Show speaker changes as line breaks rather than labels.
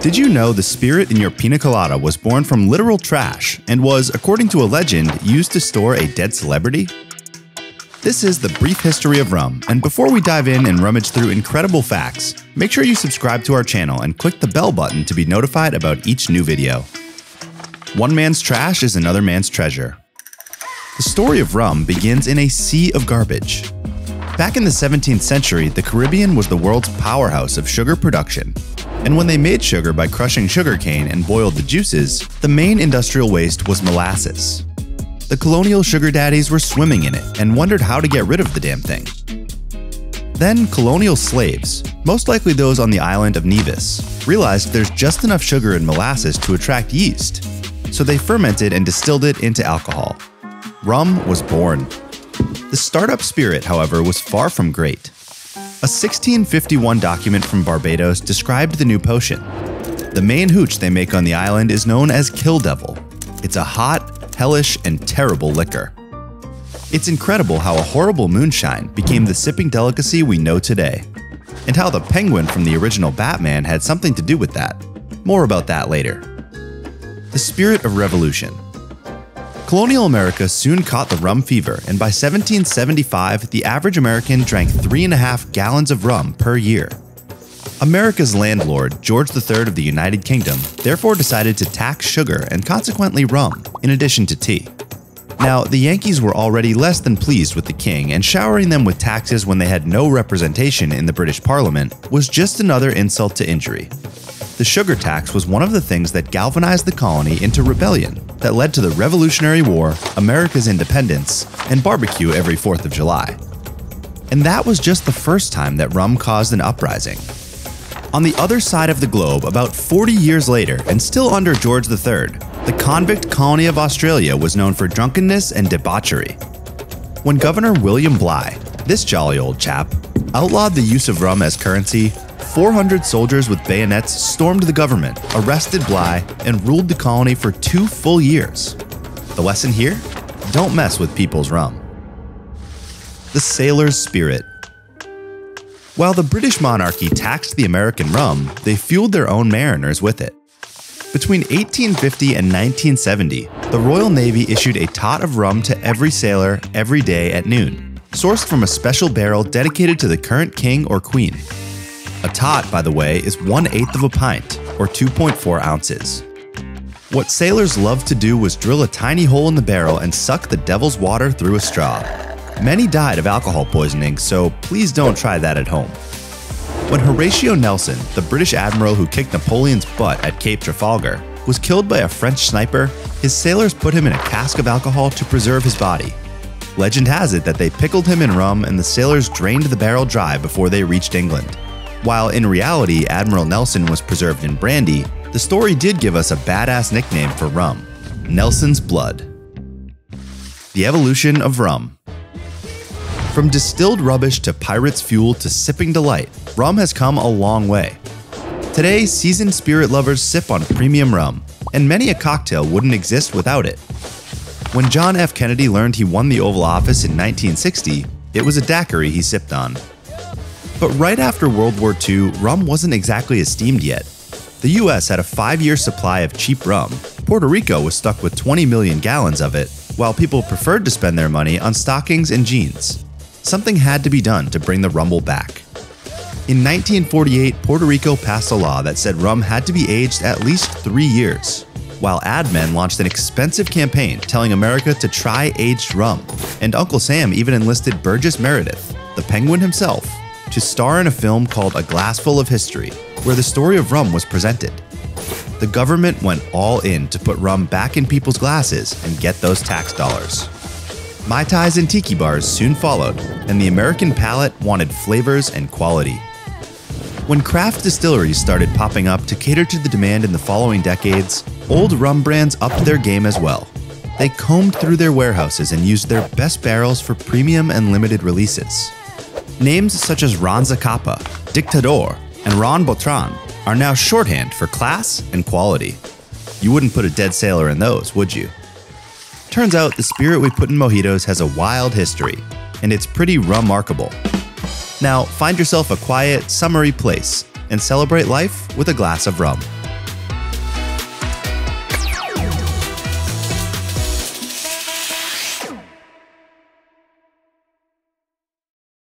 Did you know the spirit in your pina colada was born from literal trash and was, according to a legend, used to store a dead celebrity? This is the brief history of rum, and before we dive in and rummage through incredible facts, make sure you subscribe to our channel and click the bell button to be notified about each new video. One man's trash is another man's treasure. The story of rum begins in a sea of garbage. Back in the 17th century, the Caribbean was the world's powerhouse of sugar production. And when they made sugar by crushing sugarcane and boiled the juices, the main industrial waste was molasses. The colonial sugar daddies were swimming in it and wondered how to get rid of the damn thing. Then, colonial slaves, most likely those on the island of Nevis, realized there's just enough sugar in molasses to attract yeast, so they fermented and distilled it into alcohol. Rum was born. The startup spirit, however, was far from great. A 1651 document from Barbados described the new potion. The main hooch they make on the island is known as Kill Devil. It's a hot, hellish, and terrible liquor. It's incredible how a horrible moonshine became the sipping delicacy we know today, and how the penguin from the original Batman had something to do with that. More about that later. The spirit of revolution. Colonial America soon caught the rum fever, and by 1775, the average American drank three and a half gallons of rum per year. America's landlord, George III of the United Kingdom, therefore decided to tax sugar and consequently rum, in addition to tea. Now, the Yankees were already less than pleased with the king, and showering them with taxes when they had no representation in the British Parliament was just another insult to injury. The sugar tax was one of the things that galvanized the colony into rebellion that led to the Revolutionary War, America's independence, and barbecue every 4th of July. And that was just the first time that rum caused an uprising. On the other side of the globe, about 40 years later, and still under George III, the convict colony of Australia was known for drunkenness and debauchery. When Governor William Bligh, this jolly old chap, outlawed the use of rum as currency, 400 soldiers with bayonets stormed the government, arrested Bligh, and ruled the colony for two full years. The lesson here? Don't mess with people's rum. The sailor's spirit. While the British monarchy taxed the American rum, they fueled their own mariners with it. Between 1850 and 1970, the Royal Navy issued a tot of rum to every sailor every day at noon, sourced from a special barrel dedicated to the current king or queen. A tot, by the way, is one eighth of a pint, or 2.4 ounces. What sailors loved to do was drill a tiny hole in the barrel and suck the devil's water through a straw. Many died of alcohol poisoning, so please don't try that at home. When Horatio Nelson, the British admiral who kicked Napoleon's butt at Cape Trafalgar, was killed by a French sniper, his sailors put him in a cask of alcohol to preserve his body. Legend has it that they pickled him in rum and the sailors drained the barrel dry before they reached England. While in reality Admiral Nelson was preserved in brandy, the story did give us a badass nickname for rum Nelson's Blood. The evolution of rum. From distilled rubbish to pirate's fuel to sipping delight, rum has come a long way. Today, seasoned spirit lovers sip on premium rum, and many a cocktail wouldn't exist without it. When John F. Kennedy learned he won the Oval Office in 1960, it was a daiquiri he sipped on. But right after World War II, rum wasn't exactly esteemed yet. The US had a five year supply of cheap rum. Puerto Rico was stuck with 20 million gallons of it, while people preferred to spend their money on stockings and jeans something had to be done to bring the rumble back. In 1948, Puerto Rico passed a law that said rum had to be aged at least three years, while ad men launched an expensive campaign telling America to try aged rum, and Uncle Sam even enlisted Burgess Meredith, the penguin himself, to star in a film called A Glassful of History, where the story of rum was presented. The government went all in to put rum back in people's glasses and get those tax dollars. Mai Tais and tiki bars soon followed, and the American palate wanted flavors and quality. When craft distilleries started popping up to cater to the demand in the following decades, old rum brands upped their game as well. They combed through their warehouses and used their best barrels for premium and limited releases. Names such as Ron Zacapa, Dictador, and Ron Botran are now shorthand for class and quality. You wouldn't put a dead sailor in those, would you? Turns out the spirit we put in mojitos has a wild history, and it's pretty remarkable. Now, find yourself a quiet, summery place, and celebrate life with a glass of rum.